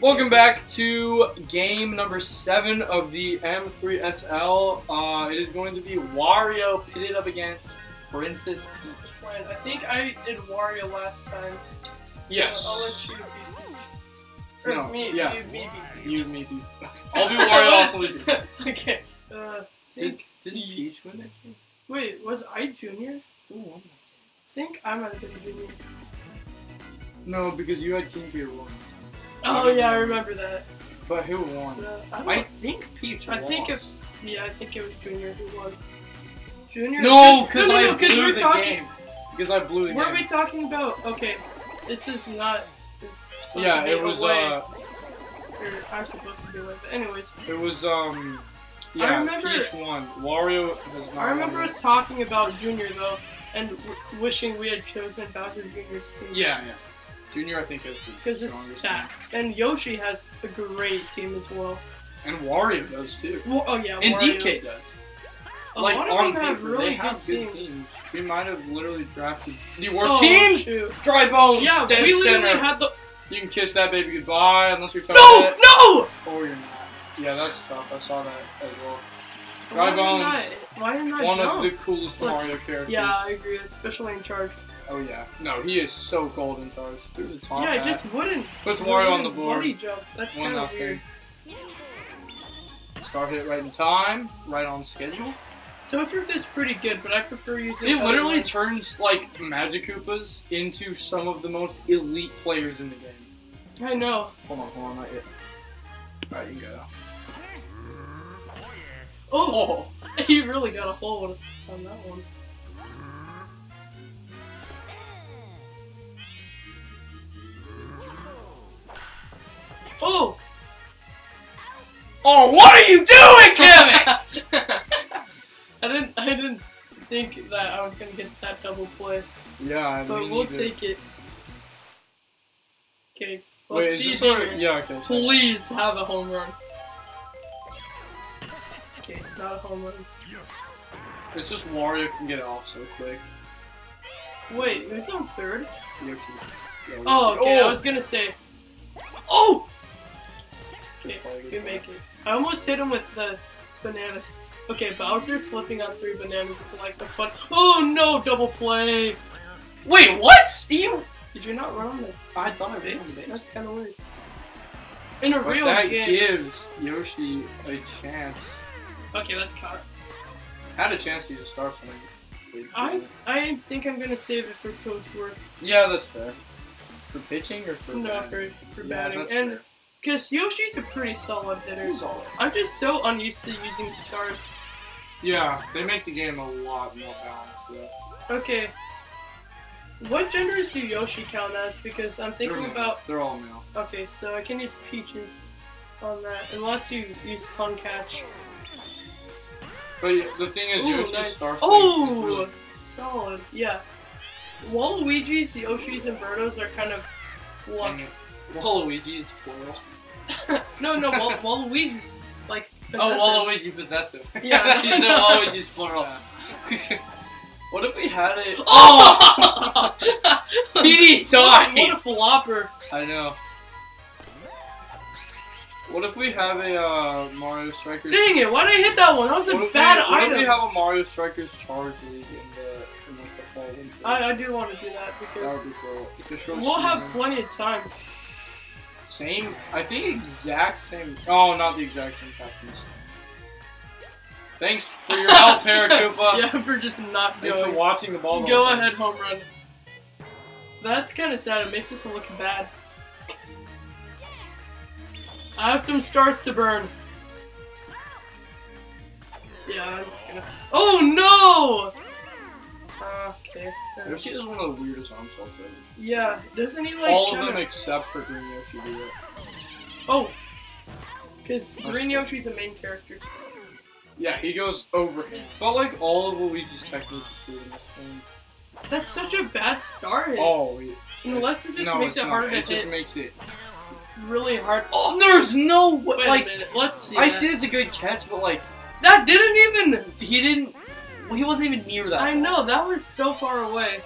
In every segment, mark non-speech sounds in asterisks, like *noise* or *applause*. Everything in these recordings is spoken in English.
Welcome back to game number seven of the M3SL. Uh, it is going to be Wario pitted up against Princess Peach. I think I did Wario last time. Yes. So I'll let you be Peach. Or No, me, yeah. you, me be Peach. You maybe. I'll do Wario. also do Peach. *laughs* okay. Uh, Did, think, did Peach win that game? wait, was I junior? Who won that I think I might have been junior. No, because you had King Gear one. Oh yeah, I remember that. But who won? So, I, I think Peach. I think if yeah, I think it was junior who won. Junior? No, because no, no, I no, blew we're the talking, game. Because I blew the What are game. we talking about? Okay, this is not. Yeah, it was. away, Uh, I'm supposed to be away. But anyways, it was. Um. Yeah, I remember- Peach won. Wario has not. I remember won. us talking about Junior though, and w- wishing we had chosen Bowser Jr.'s team. Yeah, yeah. Junior, I think, has the Because it's stacked. And Yoshi has a great team as well. And Wario does too. Wa- oh yeah, And Wario. DK does. A like lot of on them have paper, really they have good teams. teams. We might have literally drafted the worst Oh, teams. shoot. Dry bones. Yeah, dead we literally center. had the. You can kiss that baby goodbye unless you're talking. No! it, No! or you're not. Yeah, that's tough. I saw that as well. Why Dry didn't bones. I- Why didn't One jump? of the coolest Look, Mario characters. Yeah, I agree, especially in charge. Oh yeah. No, he is so cold in charge. Through the top. yeah, I hat. just wouldn't. puts Wario on the board. Jump. That's kind of weird. Start hit right in time, right on schedule. Totruth is pretty good, but I prefer using. It literally ones. turns like Magic Koopas into some of the most elite players in the game. I know. Hold on, hold on, not yet. Alright, you go. Oh, *laughs* he really got a hold on that one. Oh! Oh, what are you doing, *laughs* Kevin? I didn't. I didn't think that I was gonna get that double play, yeah, I but mean, we'll neither. take it. Okay, Wait, let's is see this here. what? Yeah, okay. so- Please have a home run. Okay, not a home run. It's just Wario can get it off so quick. Wait, who's on third? Yoshi. Yeah, Oh, okay. oh! I was gonna say. Oh. Okay, we make it. I almost hit him with the bananas. Okay, Bowser slipping on three bananas is like the fun. Oh no, double play. Wait, what? You? Did you not run on the I thought I base? base. That's kind of weird. In a But real that game. gives Yoshi a chance. Okay, that's caught. Had a chance to just start something. I I think I'm gonna save it for Toadsworth. Yeah, that's fair. For pitching or for No, batting? for for Yeah, batting, that's and because Yoshi's a pretty solid hitter. He's all right. I'm just so unused to using stars. Yeah, they make the game a lot more balanced. Though. Okay. What genders do Yoshi count as? Because I'm thinking They're- about. They're all male. Okay, so I can use Peaches on that, unless you use Tongue Catch. But the thing is, Ooh, Yoshi's nice. star. Oh, solid. Yeah. Waluigi's, Yoshi's, and Birdos are kind of luck. Mm. Waluigi's plural. *laughs* no, no, Wal- *laughs* Waluigi's like. Oh. Waluigi possessive. *laughs* Yeah. he said Waluigi's plural. what if we had oh! a? Oh! What, died. what a flopper! I know. What if we have a uh, Mario Strikers? Dang it! Why did I hit that one? That was a What if, bad we, what item. if we have a Mario Strikers Charge League in the in like the fall winter? I, I do want to do that that because would be cool. We'll have plenty of time. same. I think exact same. Oh, not the exact same captains. Thanks for your help, *laughs* Paracupa. yeah, for just not Thanks for watching the ball. Go ahead, home run. That's kind of sad. It makes us look bad. I have some stars to burn. Yeah, I'm just gonna. Oh no! Uh, okay. Yoshi is one of the weirdest arm salts ever. Yeah, doesn't he like? All of kinda- them except for Green Yoshi do it. Oh, because That's Green. Yoshi's a main character. Yeah, he goes over. But like all of Luigi's techniques do in this game. That's such a bad start. Oh, wait. Unless it just no, makes it's it not. harder It to just makes it really hard. Oh, there's no way. Wait like, let's see. I that. see it's a good catch, but like, that didn't even. He didn't. Well, he wasn't even near that. I ball. know that was so far away,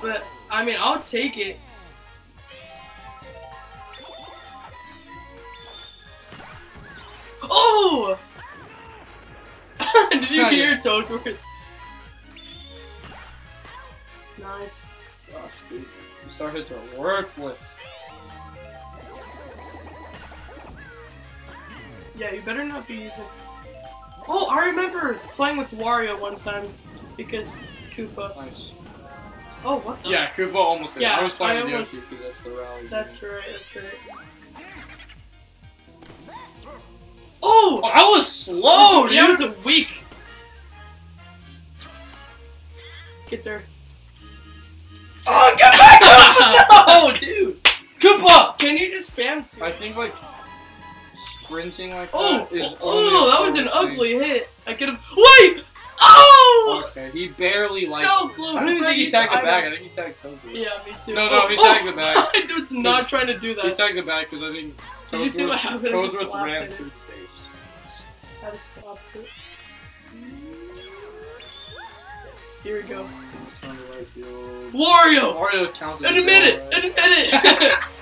but I mean, I'll take it. Oh! *laughs* Did you hear Toadward? Nice. Gosh, dude. The star hits are worthless. Yeah, you better not be using. Oh, I remember playing with Wario one time because Koopa. Nice. Oh, what the? Yeah, Koopa almost hit. Yeah, I was playing I with almost- Yoshi because that's the rally. That's game. right. That's right. Oh, Oh, I was slow, oh, dude. yeah, it was a week. Get there. Oh, get back up! *laughs* no, dude. Koopa. Can you just spam? two? I think like sprinting like Oh, that is. oh, that was an ugly hit. I could have. Wait! Oh! Okay, he barely like. so close. I don't even think he tagged the bag. I think he tagged Toby. Yeah, me too. No, no, oh, he oh, tagged the bag. *laughs* I was not trying to do that. He that. tagged the bag because I think Did you see what happened Toadsworth ran through the base. How to stop it. Yes, here we go. Turn to right field. Wario! Mario counts as a Admit it! goal, right? *laughs* *laughs*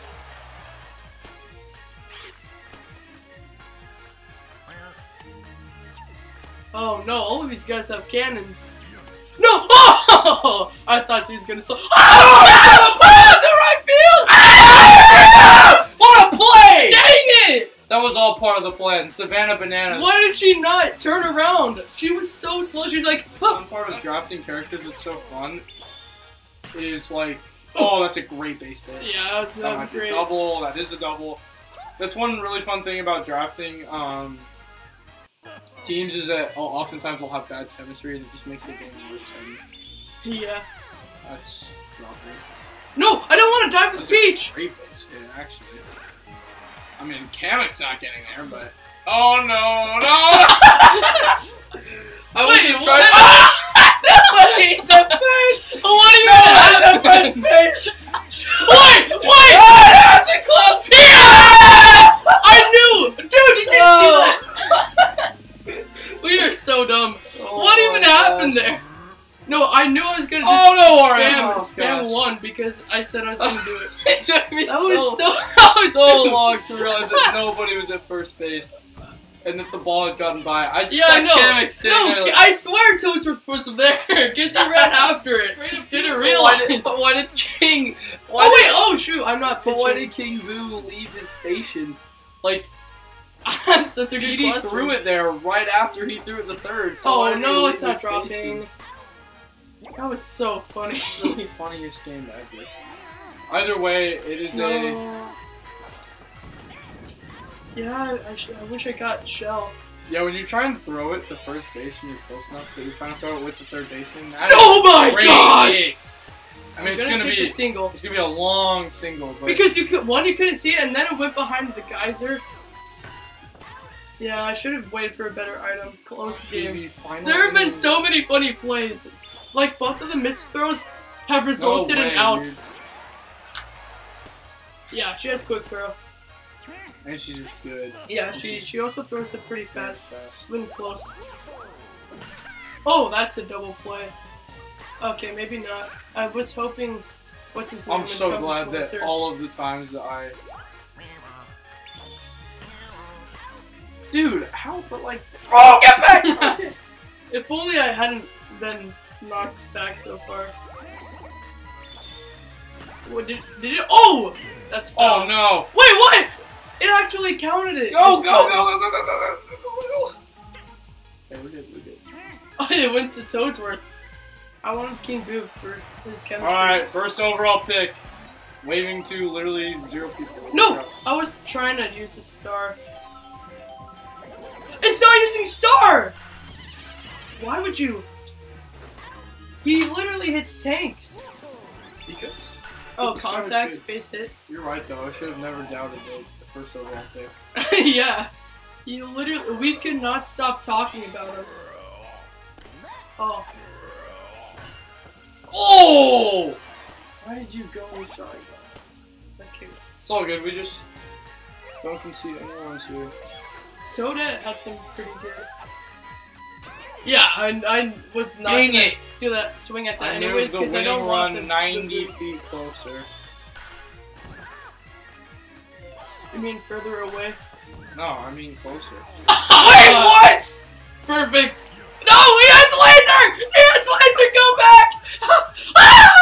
oh no, all of these guys have cannons. No! Oh! *laughs* I thought he was gonna so. Oh! the right field! What a play! Dang it! That was all part of the plan. Savannah Bananas. Why did she not turn around? She was so slow. She's like, huh. One part of drafting characters that's so fun is like, oh, that's a great base hit. yeah, that's, that's might be a great. double. That is a double. That's one really fun thing about drafting um, teams is that oh, oftentimes they'll have bad chemistry and it just makes the game more exciting. Yeah. That's dropping. No, I don't want to dive to the beach. Great base hit, actually. I mean, Kamek's not getting there, but oh no, no! *laughs* I was Wait, just what? trying. *laughs* He's the first. What do you No, mean? I'm the *laughs* first base. Wait, wait! Oh, that's a club. Yeah! I knew! Dude, did you Oh. see that? we are so dumb. Oh, what even happened gosh. there? No, I knew I was gonna just Oh no, spam, Oh, spam gosh. one because I said I was gonna do it. *laughs* It took me That so, was *laughs* so, *laughs* was so long to realize that nobody was at first base. And that the ball had gotten by. I just Yeah, I know. No, there. like, I swear Toads was there you ran after it. Didn't realize. Why did, why did King? Oh, why Oh wait! did, Oh shoot! I'm not But why did. King Boo leave his station? Like such a good Petey question. threw it there right after he threw it the third. So Oh he no, it's not dropping. That was so funny. It's the funniest game ever. Either way, it is a. Yeah, I, sh- I wish I got shell. Yeah, when you try and throw it to first base and you're close enough, but you're trying to throw it with the third baseman. That Oh my great gosh! I mean, I'm it's gonna, take be a single it's gonna be a long single, but because you could one you couldn't see it and then it went behind the geyser. Yeah, I should have waited for a better item. Close game. There have been so many funny plays. Like both of the missed throws have resulted way, in outs. Yeah, she has quick throw. and she's just good. Yeah, she she also throws it pretty fast. Fast. When close. Oh, that's a double play. Okay, maybe not. I was hoping. What's his name? I'm so glad closer. that all of the times that I. Dude, how? But like. Oh, get back! *laughs* if only I hadn't been knocked back so far. What did did it? Oh, that's oh, foul. oh no! Wait, what? It actually counted it. Go, go, time. go, go, go, go, go, go, go, go! Okay, we're good, we're good. *laughs* Oh, it went to Toadsworth. I wanted King Boo for his chemistry. Alright, first overall pick. Waving to literally zero people. No, I was trying to use a star. It's not using star. Why would you? He literally hits tanks. Because. Oh, The star contacts, base hit. You're right though, I should have never doubted the, the first overall pick. *laughs* yeah. He literally, we could not stop talking about him. Oh, Oh! Why did you go inside? okay. It's all good, we just don't concede anyone's here. Soda had some pretty good. Yeah, I, I was not Dang gonna it. do that swing at that I anyways because I don't want run the 90 the- feet closer. You mean further away? No, I mean closer. *laughs* Wait, uh, what? Perfect. No, he has laser! He has laser! Go back! Ah!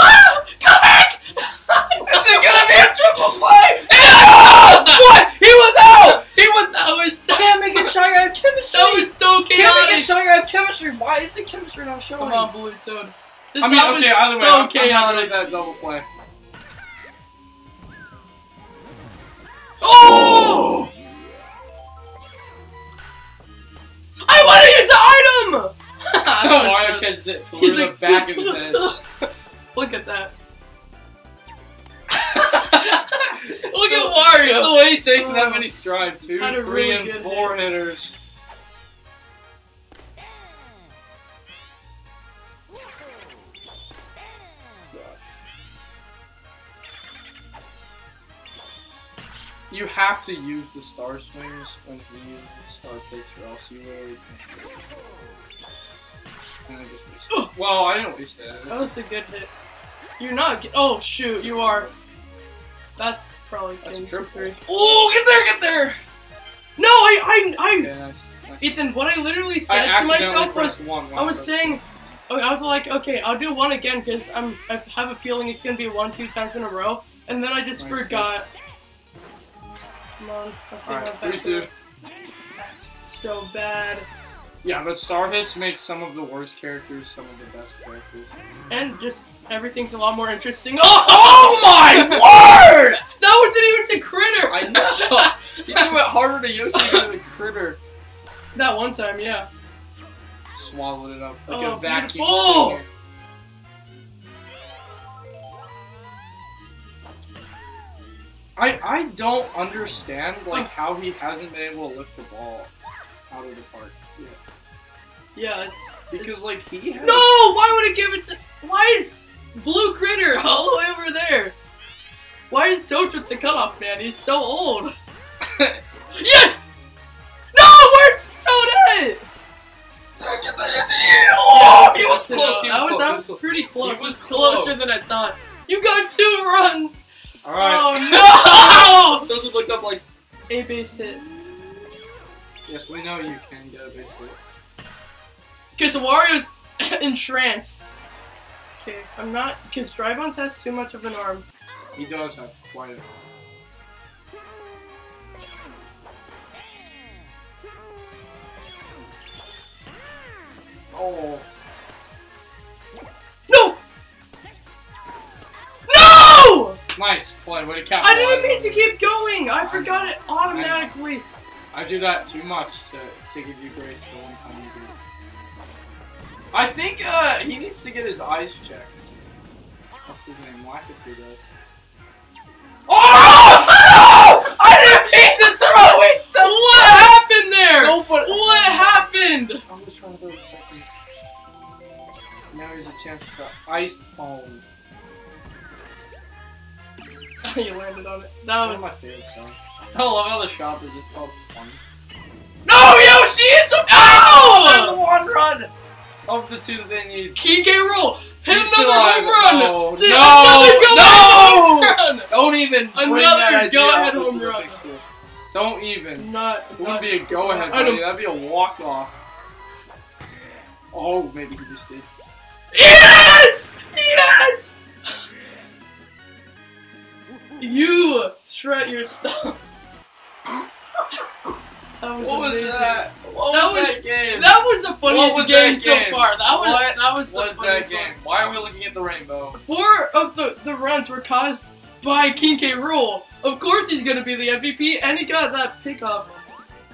Ah! Come back! Is it gonna be a triple play? Ah! what? He was out. He was. That was so. Cammy and Shy Guy have chemistry. That was so Cammy chaotic. and Shy Guy have chemistry. Why is the chemistry not showing? Come on, Blue Toad. This I mean, that okay, was either way, so I'm, I'm with that double play. Oh! I want to use the item! Mario catches it through He's the like, back of his *laughs* head. Look at that. *laughs* Look So- at Wario. The way he takes that oh. many strides, two, three, really and four hitters. You have to use the star swings when you use the star pitch, or else you really can't. And I just wasted. *gasps* well, I didn't waste that. That was a good hit. You're not. Oh shoot, you are. That's probably That's a getting triple. three. Oh, get there, get there! No, I, I, I. Nice. nice. Ethan, what I literally I said to myself was, one. I was saying, okay, oh, I was like, okay, I'll do one again because I'm, I have a feeling it's gonna be one, two times in a row, and then I just Nice, forgot. Come on, Alright, three, two. That's so bad. Yeah, but star hits make some of the worst characters some of the best characters. And just everything's a lot more interesting. Oh, *laughs* Oh my *laughs* word! that wasn't even to critter. I know. *laughs* You went harder to Yoshi than the critter. that one time, yeah. Swallowed it up like Oh, a vacuum beautiful. cleaner. I I don't understand like how he hasn't been able to lift the ball out of the park. yet. Yeah, it's Because like he has no. Why would it give it to? Why is blue critter *laughs* all the way over there? Why is Toad with the cutoff man? He's so old. *laughs* yes. No, where's Toad at? Oh, *laughs* he was close. He was that was close. that was pretty close. He It was was closer close. than I thought. You got two runs. All right. Oh *laughs* no! Someone looked up like. A base hit. Yes, we know you can get a big hit. Because the Wario's *coughs* entranced. Okay, I'm not. Because Drybones has too much of an arm. He does have quite a. Oh. Nice play. Way to I capitalize. didn't mean to keep going. I forgot it automatically. I do that too much to, to give you grace the one time you do. I think uh, he needs to get his eyes checked. What's his name? Wakatu does. Oh! No! I didn't mean to throw it! To What happened there? No, but What happened? I'm just trying to throw a second. Now here's a chance to ice bomb. *laughs* you landed on it. That One of was. my favorite songs. I love how the shop is just called fun. No, Yoshi! It's a There's no! one run of the two that they need. Kike roll. Hit Keeps another alive. home run. No, See, no, another go no! Don't even bring Another that idea go-ahead home run. Don't even. Not. It wouldn't be a go ahead, buddy. That'd be a walk off. Oh, maybe he just did. Yes! Yes! You strut your stuff. *laughs* That was What was that? What That was was- that game? That was the funniest was game, that so far. That was What that was the was that funniest game? one. Why are we looking at the rainbow? Four of the, the runs were caused by King K. Rool. Of course he's gonna be the MVP, and he got that pickoff.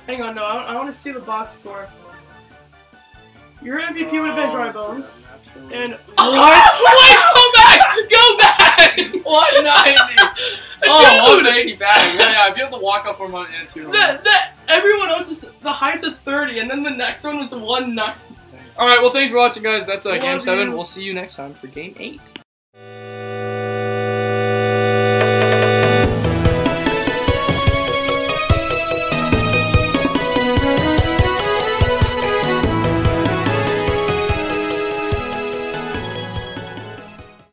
Hang on, no, I, I want to see the box score. Your MVP would have been Dry Oh, Bones. yeah, naturally. *laughs* And Wait, go back! *laughs* Go back! *laughs* 190! *laughs* Oh, 180 back. Yeah, yeah, if you have to walk up from one and two. The, the, everyone else is the highest of 30, and then the next one was 190. Alright, well, thanks for watching, guys. That's uh, Game 7. you. We'll see you next time for Game 8.